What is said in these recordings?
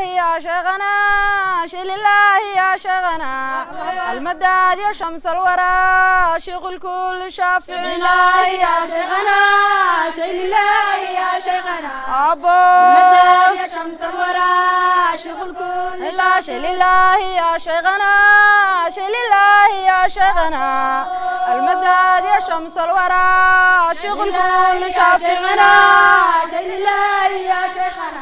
يا شيخنا شيل الله يا شيخنا. المداد يا شمس الورى شيخ الكل شافع الله يا شيخنا شيل الله يا شيخنا. أبو. المداد يا شمس الورى شغل كل لا شيل الله يا شيخنا شيل الله يا شيخنا. المداد يا شمس الورى شيخ الكل شيل الله يا شيخنا.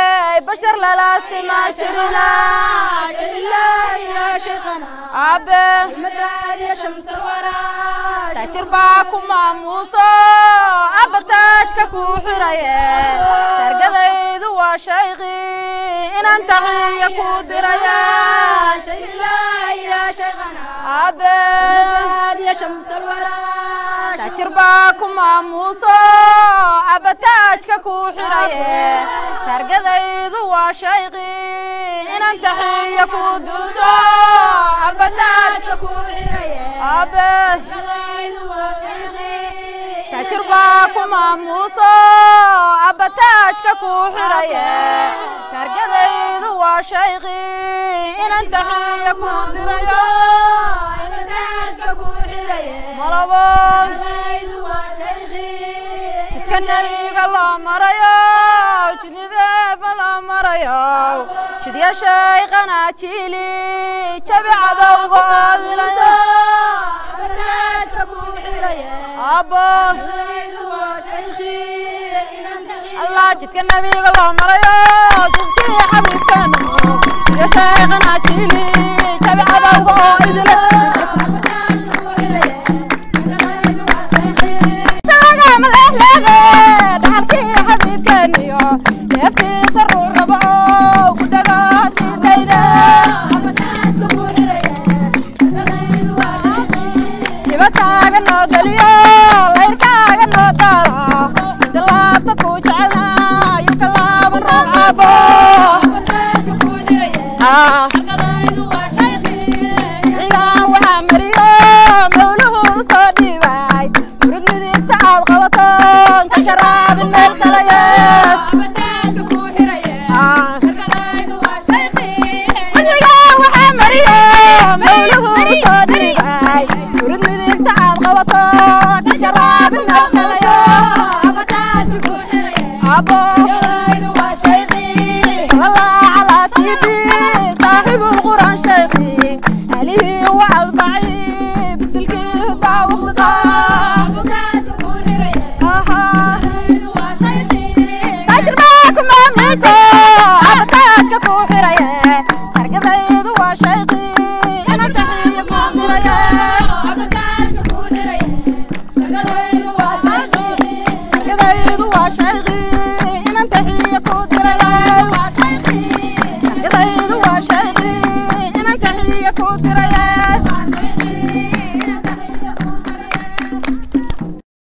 بشر لا سما شرنا. عاشر الله يا شيخنا. أب المدار يا شمس الورى. تأثير باكم عموصة أب تاجك كوح رايا ترقى ذيذ إن أنت حيكو ذرايا عاشر الله يا شيخنا. أب المدار يا شمس الورى. Taajir baa ku maamuuso abataajka kuu xiraye sargadaydu waa shayqi inaan taxiya kuu duuso abataajka kuu xiraye abe taajir baa ku maamuuso abataajka kuu xiraye sargadaydu waa shayqi inaan taxiya kuu dirayo malabo jidka nebiga loo marayo jidnibeeba loo marayo jidya shayqana jiili jabi cadowga oodilayo abo allah jidka nebiga loo marayo jidkii xabiibkeenu jidya shayqana jiili jabi Hello. Abo that I